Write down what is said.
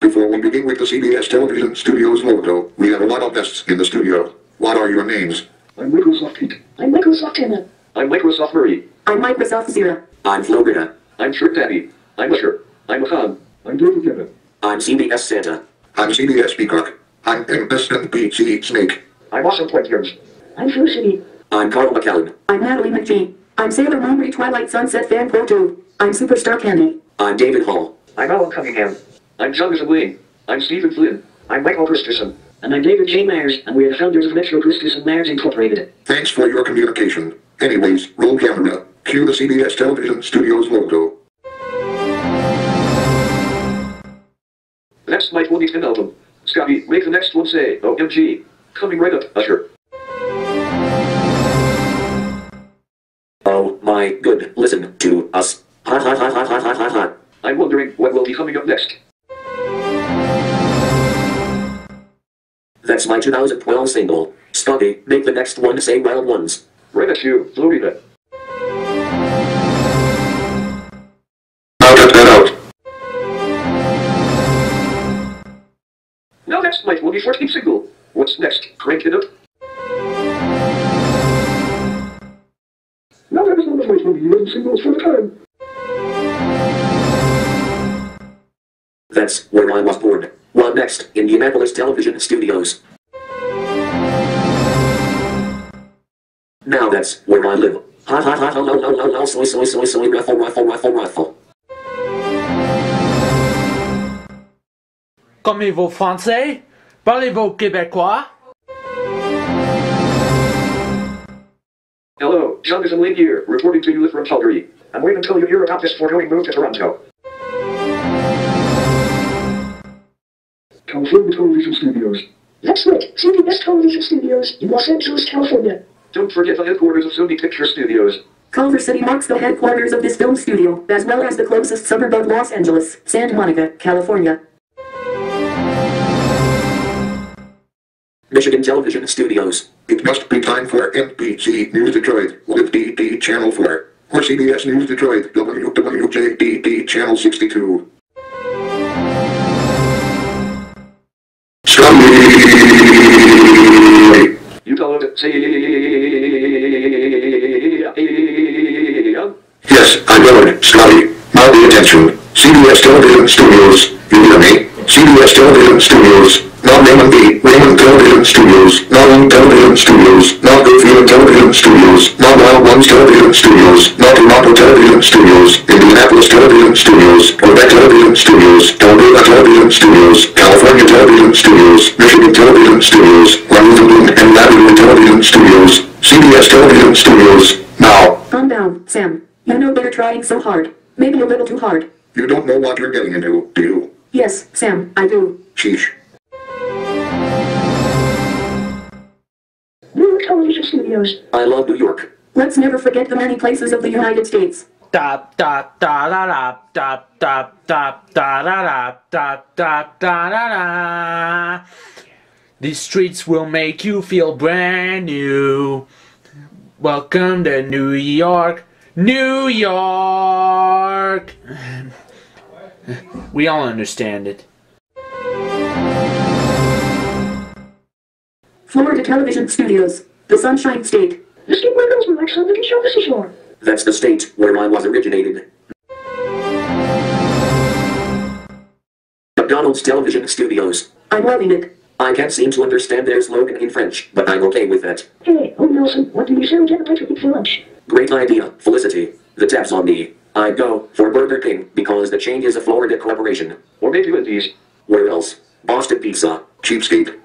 Before we begin with the CBS Television Studios logo, we have a lot of guests in the studio. What are your names? I'm Microsoft Pete. I'm Microsoft Emma. I'm Microsoft Murray. I'm Microsoft Zira. I'm Flo Rida. I'm Trick Daddy. I'm Usher. I'm Khan. I'm David Kevin. I'm CBS Santa. I'm CBS Peacock. I'm MSNBC Snake. I'm Awesome Twentiers. I'm Felicity. I'm Carl McCallum. I'm Natalie McGee. I'm Sailor Moon Twilight Sunset Fan Pro 2. I'm Superstar Candy. I'm David Hall. I'm Alan Cunningham. I'm Jonathan Wayne. I'm Stephen Flynn. I'm Michael Christensen. And I'm David J. Myers, and we're the founders of Metro Christensen Myers Incorporated. Thanks for your communication. Anyways, roll camera. Cue the CBS Television Studios logo. That's my 2010 album. Scotty, make the next one say, OMG. Coming right up, Usher. Oh my good, listen to us. Ha ha ha ha ha ha ha ha. I'm wondering what will be coming up next. That's my 2012 single. Scotty, make the next one say wild ones. Right at you, Flo Rida. Now get that out. Now that's my 2014 single. What's next? Crank it up. Now that is one of my 2011 singles for the time. That's where I was born. What next? in the Indianapolis Television Studios. Now that's where I live. Ha ha ha ha no no no no soy soy soy soy raffle raffle raffle raffle. Commentez-vous français? Parlez-vous québécois? Hello, Jonathan Lane here, reporting to you from Calgary. I'm waiting until you hear about this foregoing move to Toronto. California Television Studios. That's right, CBS Television Studios in Los Angeles, California. Don't forget the headquarters of Sony Picture Studios. Culver City marks the headquarters of this film studio, as well as the closest suburb of Los Angeles, Santa Monica, California. Michigan Television Studios. It must be time for NBC News Detroit with DD Channel 4 or CBS News Detroit WWJDD Channel 62. Studios. Me? CBS Television Studios. Not Raymond v. Raymond Television Studios. Not Lone Television Studios. Not Goodfield Television Studios. Not Wild Ones Television Studios. Not Toronto Television Studios. Indianapolis Television Studios. Quebec Television Studios. Alberta Television Studios. California Television Studios. Michigan Television Studios. Newfoundland and Labrador Television Studios. CBS Television Studios. Now. Calm down, Sam. You know they're trying so hard. Maybe a little too hard. You don't know what you're getting into, do you? Yes, Sam, I do. Sheesh. New York Television Studios. I love New York. Let's never forget the many places of the United States. Da da da da da da da da da da da da da da da da. These streets will make you feel brand new. Welcome to New York, New York. We all understand it. Florida Television Studios. The Sunshine State. Let's get one of those like something show this shore. That's the state where I was originated. McDonald's Television Studios. I'm loving it. I can't seem to understand their slogan in French, but I'm okay with that. Hey, oh Nelson, what do you say we get a bite to eat for lunch? Great idea, Felicity. The tap's on me. I'd go for Burger King because the chain is a Florida corporation. or maybe Wendy's. Where else? Boston Pizza. Cheapskate.